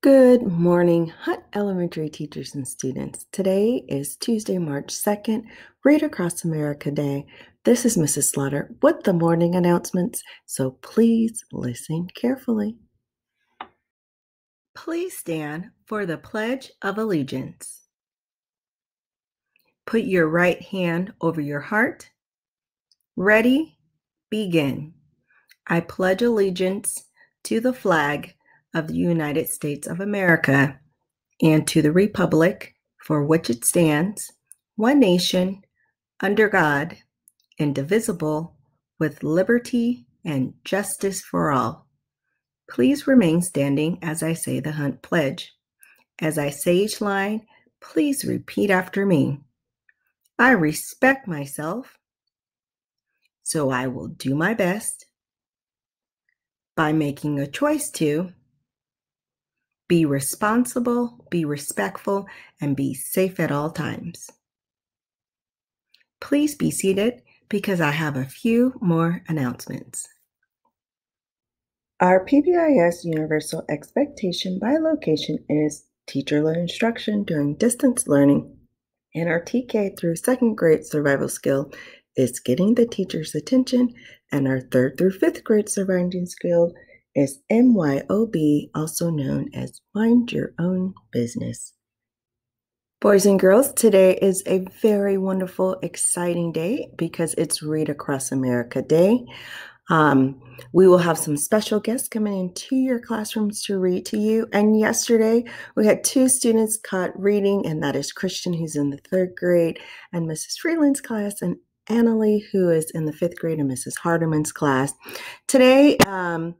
Good morning, Hunt Elementary teachers and students. Today is Tuesday, March 2nd, Read Across America Day. This is Mrs. Slaughter with the morning announcements, so please listen carefully. Please stand for the Pledge of Allegiance. Put your right hand over your heart. Ready? Begin. I pledge allegiance to the flag of the United States of America and to the Republic for which it stands, one nation, under God, indivisible, with liberty and justice for all. Please remain standing as I say the Hunt Pledge. As I say each line, please repeat after me. I respect myself, so I will do my best by making a choice to be responsible, be respectful, and be safe at all times. Please be seated because I have a few more announcements. Our PBIS Universal Expectation by Location is teacher led instruction during distance learning, and our TK through second grade survival skill is getting the teacher's attention, and our third through fifth grade surviving skill is MYOB, also known as Mind Your Own Business. Boys and girls, today is a very wonderful, exciting day because it's Read Across America Day. Um, we will have some special guests coming into your classrooms to read to you. And yesterday, we had two students caught reading, and that is Christian, who's in the third grade, and Mrs. Freeland's class, and Annalie, who is in the fifth grade, and Mrs. Hardeman's class. Today, um,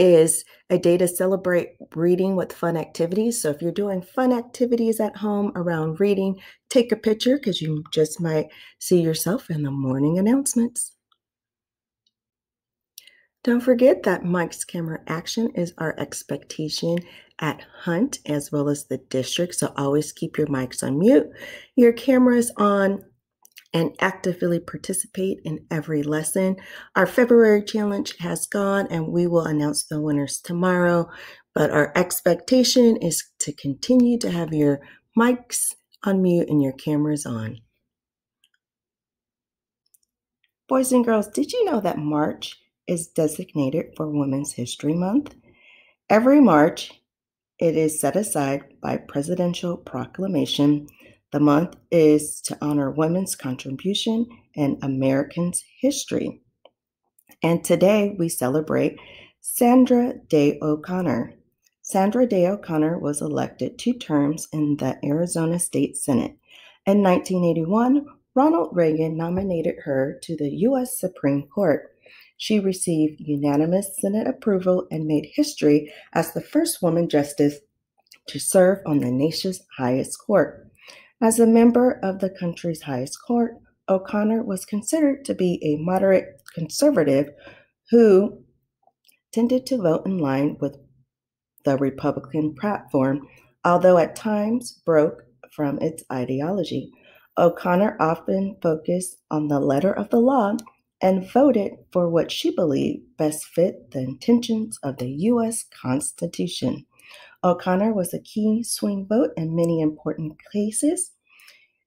is a day to celebrate reading with fun activities. So if you're doing fun activities at home around reading, take a picture because you just might see yourself in the morning announcements. Don't forget that mics camera action is our expectation at Hunt as well as the district. So always keep your mics on mute, your cameras on, and actively participate in every lesson. Our February challenge has gone and we will announce the winners tomorrow. But our expectation is to continue to have your mics on mute and your cameras on. Boys and girls, did you know that March is designated for Women's History Month? Every March, it is set aside by presidential proclamation the month is to honor women's contribution in Americans' history. And today we celebrate Sandra Day O'Connor. Sandra Day O'Connor was elected two terms in the Arizona State Senate. In 1981, Ronald Reagan nominated her to the U.S. Supreme Court. She received unanimous Senate approval and made history as the first woman justice to serve on the nation's highest court. As a member of the country's highest court, O'Connor was considered to be a moderate conservative who tended to vote in line with the Republican platform, although at times broke from its ideology. O'Connor often focused on the letter of the law and voted for what she believed best fit the intentions of the U.S. Constitution. O'Connor was a key swing vote in many important cases.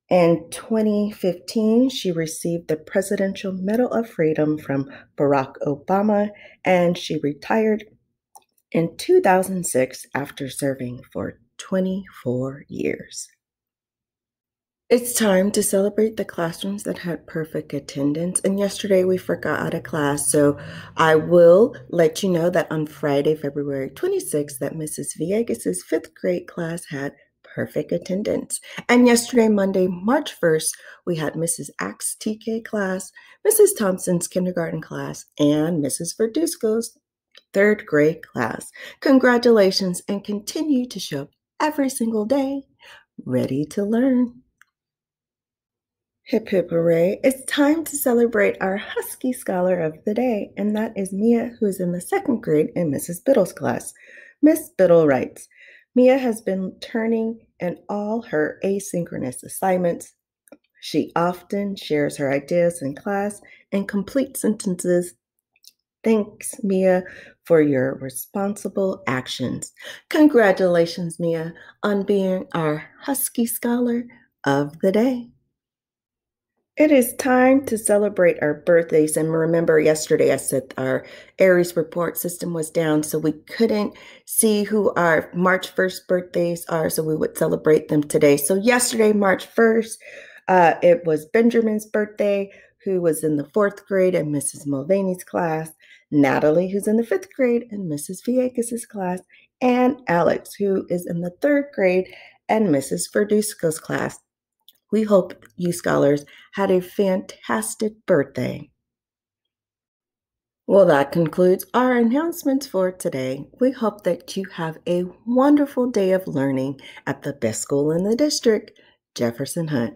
In 2015, she received the Presidential Medal of Freedom from Barack Obama, and she retired in 2006 after serving for 24 years. It's time to celebrate the classrooms that had perfect attendance. And yesterday we forgot out of class. So I will let you know that on Friday, February 26th, that Mrs. Villegas's fifth grade class had perfect attendance. And yesterday, Monday, March 1st, we had Mrs. Axe TK class, Mrs. Thompson's kindergarten class, and Mrs. Verduzco's third grade class. Congratulations and continue to show up every single day ready to learn. Hip hip hooray. It's time to celebrate our Husky Scholar of the Day, and that is Mia, who is in the second grade in Mrs. Biddle's class. Miss Biddle writes Mia has been turning in all her asynchronous assignments. She often shares her ideas in class and complete sentences Thanks, Mia, for your responsible actions. Congratulations, Mia, on being our Husky Scholar of the Day. It is time to celebrate our birthdays. And remember, yesterday I said our Aeries report system was down, so we couldn't see who our March 1st birthdays are, so we would celebrate them today. So, yesterday, March 1st, uh, it was Benjamin's birthday, who was in the fourth grade in Mrs. Mulvaney's class, Natalie, who's in the fifth grade in Mrs. Villegas' class, and Alex, who is in the third grade and Mrs. Verduzco's class. We hope you scholars had a fantastic birthday. Well, that concludes our announcements for today. We hope that you have a wonderful day of learning at the best school in the district, Jefferson Hunt.